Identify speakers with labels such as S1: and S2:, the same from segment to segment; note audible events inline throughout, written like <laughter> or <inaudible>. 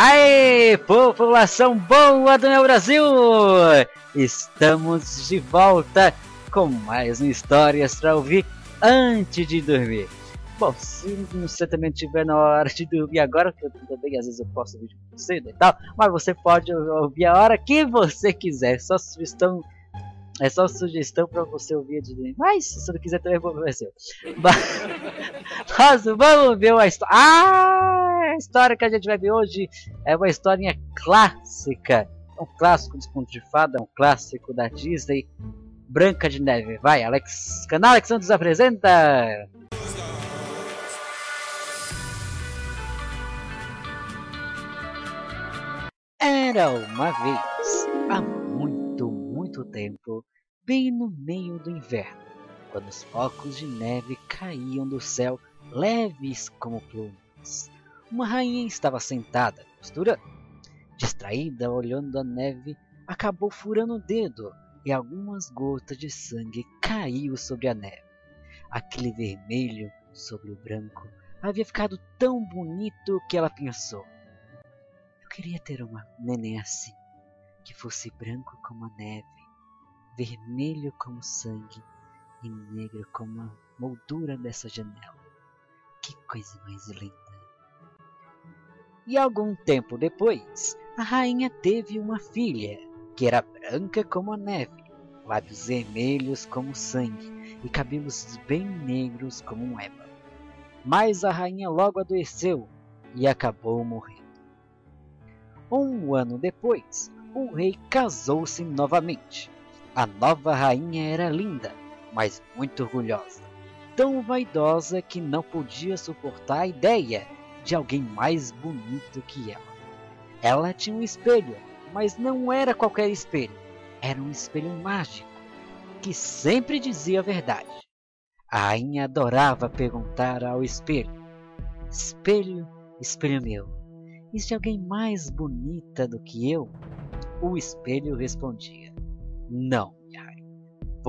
S1: Aê, população boa do meu Brasil! Estamos de volta com mais uma história para ouvir antes de dormir. Bom, se você também estiver na hora de dormir agora, porque eu também às vezes eu posto vídeo cedo e tal, mas você pode ouvir a hora que você quiser. Só sugestão é só sugestão para você ouvir de dormir. Mas se você não quiser também vou ver seu. Mas vamos ver a história. Ah! a história que a gente vai ver hoje é uma historinha clássica. É um clássico dos contos de fada, é um clássico da Disney. Branca de Neve. Vai, Alex. Canal Alex Santos apresenta. Era uma vez, há muito, tempo, bem no meio do inverno, quando os focos de neve caíam do céu leves como plumas. Uma rainha estava sentada, costurando. Distraída, olhando a neve, acabou furando o dedo e algumas gotas de sangue caiu sobre a neve. Aquele vermelho sobre o branco havia ficado tão bonito que ela pensou: Eu queria ter uma neném assim, que fosse branco como a neve, vermelho como sangue e negro como a moldura dessa janela. Que coisa mais linda! E algum tempo depois, a rainha teve uma filha, que era branca como a neve, lábios vermelhos como sangue e cabelos bem negros como um ébano. Mas a rainha logo adoeceu e acabou morrendo. Um ano depois, o rei casou-se novamente. A nova rainha era linda, mas muito orgulhosa, tão vaidosa que não podia suportar a ideia de alguém mais bonito que ela. Ela tinha um espelho, mas não era qualquer espelho. Era um espelho mágico, que sempre dizia a verdade. A rainha adorava perguntar ao espelho: Espelho, espelho meu, existe alguém mais bonita do que eu? O espelho respondia: Não,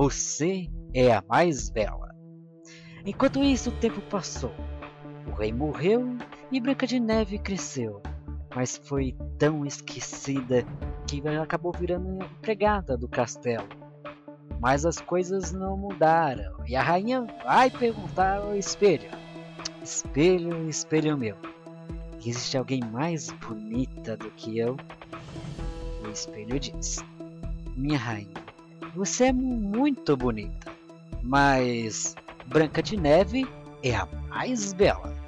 S1: você é a mais bela. Enquanto isso, o tempo passou. O rei morreu e Branca de Neve cresceu, mas foi tão esquecida que acabou virando empregada do castelo. Mas as coisas não mudaram e a rainha vai perguntar ao espelho: Espelho, espelho meu, existe alguém mais bonita do que eu? O espelho diz: Minha rainha, você é muito bonita, mas Branca de Neve é a mais bela.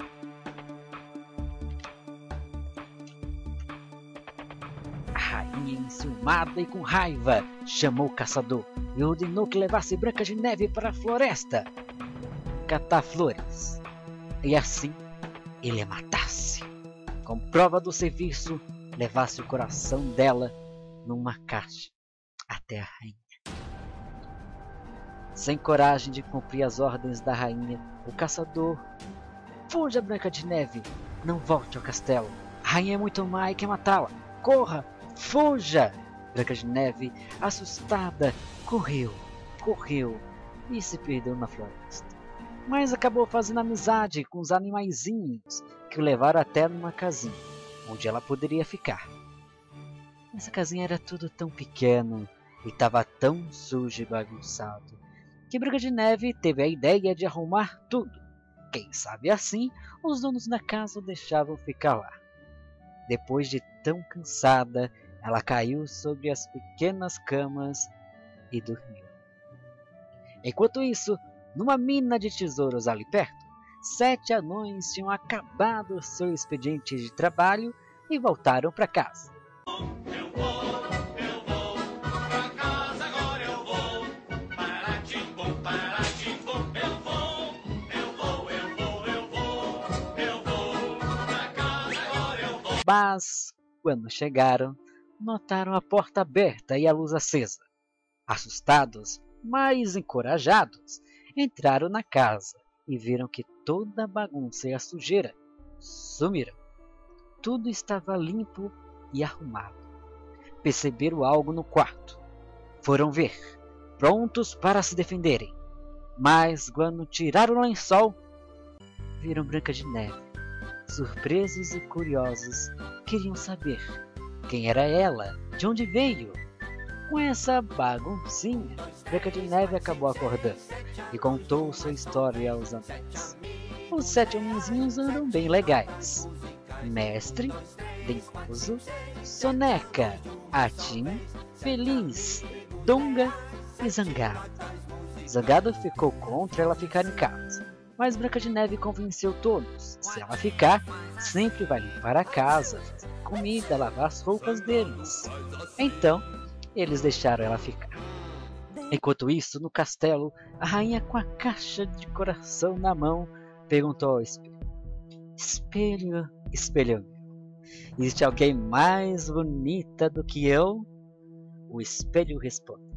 S1: rainha, enciumada e com raiva, chamou o caçador e ordenou que levasse Branca de Neve para a floresta catar flores. E assim ele a matasse. Com prova do serviço, levasse o coração dela numa caixa até a rainha. Sem coragem de cumprir as ordens da rainha, o caçador Fuja, Branca de Neve! Não volte ao castelo. A rainha é muito má e quer matá-la. Corra! Fuja! Branca de Neve, assustada, correu, correu e se perdeu na floresta. Mas acabou fazendo amizade com os animaizinhos que o levaram até numa casinha, onde ela poderia ficar. Essa casinha era tudo tão pequeno e estava tão sujo e bagunçado que Branca de Neve teve a ideia de arrumar tudo. Quem sabe assim os donos da casa o deixavam ficar lá. Depois de tão cansada ela caiu sobre as pequenas camas e dormiu. Enquanto isso, numa mina de tesouros ali perto, sete anões tinham acabado seu expediente de trabalho e voltaram para casa. Mas, quando chegaram, notaram a porta aberta e a luz acesa. Assustados, mas encorajados, entraram na casa e viram que toda a bagunça e a sujeira sumiram. Tudo estava limpo e arrumado. Perceberam algo no quarto. Foram ver, prontos para se defenderem. Mas quando tiraram o lençol, viram Branca de Neve, surpresos e curiosos queriam saber quem era ela, de onde veio. Com essa baguncinha, Branca de Neve acabou acordando e contou sua história aos anões. Os sete homenzinhos andam bem legais. Mestre, Dengoso, Soneca, Atim, Feliz, Donga e Zangado. Zangado ficou contra ela ficar em casa, mas Branca de Neve convenceu todos. Se ela ficar, sempre vai limpar a casa, fazer comida, lavar as roupas deles. Então, eles deixaram ela ficar. Enquanto isso, no castelo, a rainha com a caixa de coração na mão perguntou ao espelho: Espelho, espelho Existe alguém mais bonita do que eu? O espelho respondeu: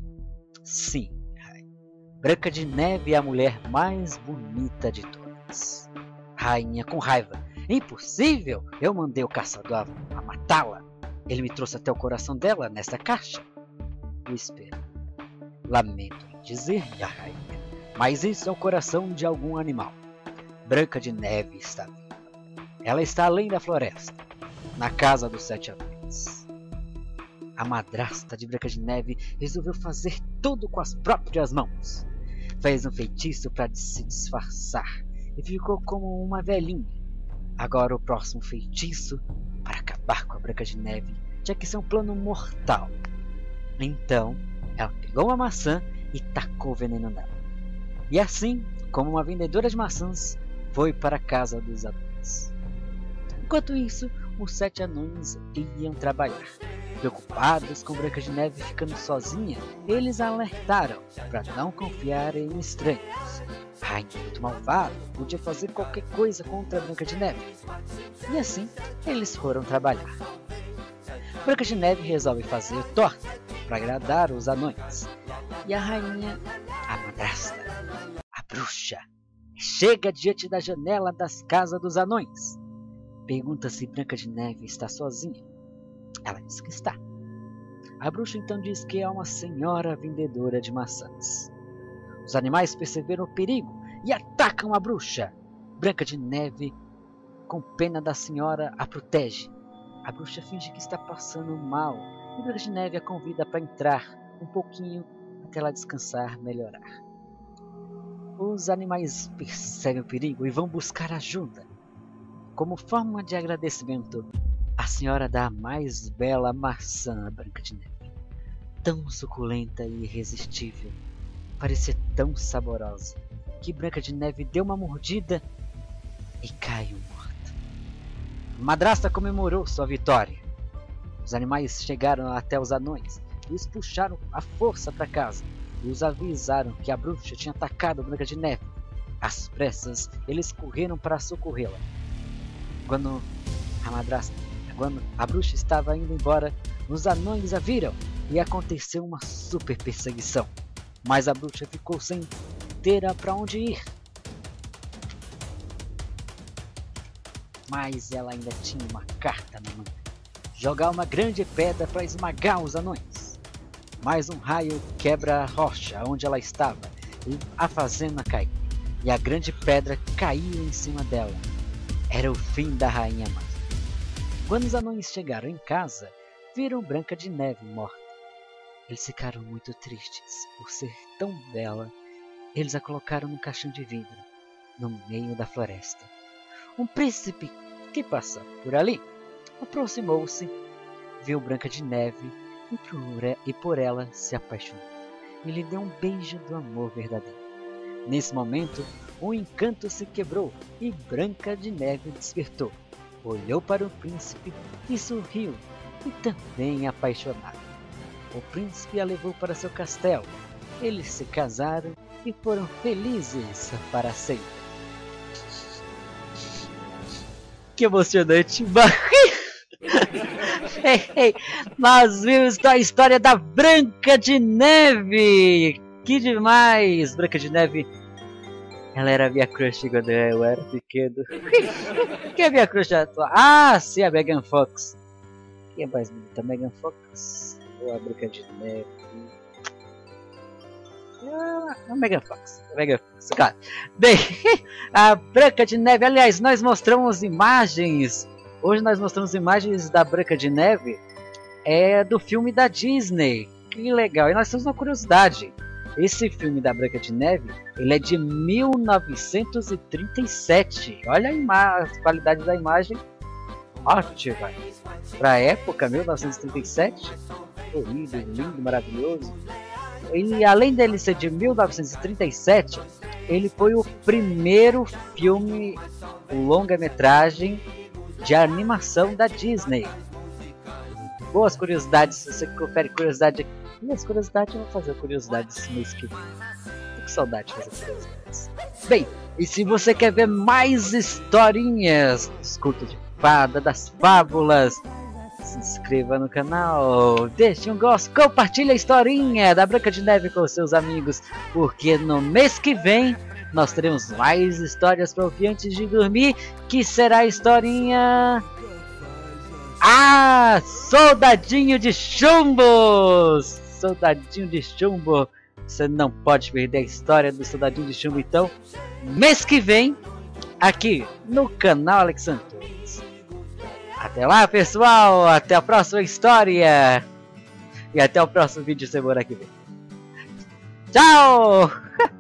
S1: Sim. Branca de Neve é a mulher mais bonita de todas. Rainha, com raiva: Impossível! Eu mandei o caçador a, matá-la. Ele me trouxe até o coração dela nessa caixa. O espelho: Lamento em dizer, minha rainha, mas isso é o coração de algum animal. Branca de Neve está viva. Ela está além da floresta na casa dos sete anões. A madrasta de Branca de Neve resolveu fazer tudo com as próprias mãos. Fez um feitiço para se disfarçar e ficou como uma velhinha. Agora o próximo feitiço para acabar com a Branca de Neve tinha que ser um plano mortal. Então, ela pegou uma maçã e tacou veneno nela. E assim, como uma vendedora de maçãs, foi para a casa dos anões. Enquanto isso, os sete anões iam trabalhar. Preocupados com Branca de Neve ficando sozinha, eles alertaram para não confiar em estranhos. Rainha muito malvado podia fazer qualquer coisa contra Branca de Neve. E assim, eles foram trabalhar. Branca de Neve resolve fazer torta para agradar os anões. E a rainha, a madrasta, a bruxa, chega diante da janela das casas dos anões Pergunta se Branca de Neve está sozinha. Ela diz que está. A bruxa então diz que é uma senhora vendedora de maçãs. Os animais perceberam o perigo e atacam a bruxa. Branca de Neve, com pena da senhora, a protege. A bruxa finge que está passando mal e Branca de Neve a convida para entrar um pouquinho até ela descansar, melhorar. Os animais percebem o perigo e vão buscar ajuda. Como forma de agradecimento, a senhora dá a mais bela maçã Branca de Neve. Tão suculenta e irresistível, parecia tão saborosa, que Branca de Neve deu uma mordida e caiu morta. A madrasta comemorou sua vitória. Os animais chegaram até os anões e os puxaram à força para casa e os avisaram que a bruxa tinha atacado Branca de Neve. Às pressas, eles correram para socorrê-la, quando a madrasta, quando a bruxa estava indo embora, os anões a viram e aconteceu uma super perseguição. Mas a bruxa ficou sem ter para onde ir. Mas ela ainda tinha uma carta na mão. Jogar uma grande pedra para esmagar os anões. Mais um raio quebra a rocha onde ela estava, a fazendo cair. E a grande pedra caiu em cima dela, era o fim da Rainha Má. Quando os anões chegaram em casa, viram Branca de Neve morta. Eles ficaram muito tristes por ser tão bela. Eles a colocaram num caixão de vidro, no meio da floresta. Um príncipe que passa por ali aproximou-se, viu Branca de Neve e por, ela se apaixonou. E lhe deu um beijo do amor verdadeiro. Nesse momento, o encanto se quebrou e Branca de Neve despertou. Olhou para o príncipe e sorriu, e também apaixonado. O príncipe a levou para seu castelo. Eles se casaram e foram felizes para sempre. Que emocionante! <laughs> ei, nós vimos a história da Branca de Neve! Que demais! Branca de Neve ela era minha crush quando eu era pequeno. <laughs> Quem é minha crush atual? Ah, sim, a Megan Fox. Quem é mais bonita? Megan Fox ou a Branca de Neve? Ah, a Megan Fox. A Megan Fox, claro. Bem, <laughs> a Branca de Neve, aliás, nós mostramos imagens Hoje nós mostramos imagens da Branca de Neve é do filme da Disney. Que legal! E nós temos uma curiosidade. Esse filme da Branca de Neve, ele é de 1937. Olha a, a qualidade da imagem. Ótima. Para a época, 1937. Horrível, lindo, maravilhoso. E além dele ser de 1937, ele foi o primeiro filme longa-metragem de animação da Disney. Boas curiosidades, se você confere curiosidade aqui. Minhas curiosidades, eu vou fazer curiosidades mês que vem. Tô com saudade de fazer curiosidades. Bem, e se você quer ver mais historinhas dos cultos de fada, das fábulas, se inscreva no canal, deixe um gosto, compartilhe a historinha da Branca de Neve com seus amigos, porque no mês que vem nós teremos mais histórias para ouvir antes de dormir, que será a historinha... Ah, Soldadinho de Chumbos! Soldadinho de Chumbo, você não pode perder a história do Soldadinho de Chumbo, então, mês que vem, aqui no canal Alex Santos. Até lá, pessoal. Até a próxima história. E até o próximo vídeo semana que vem. Tchau! <laughs>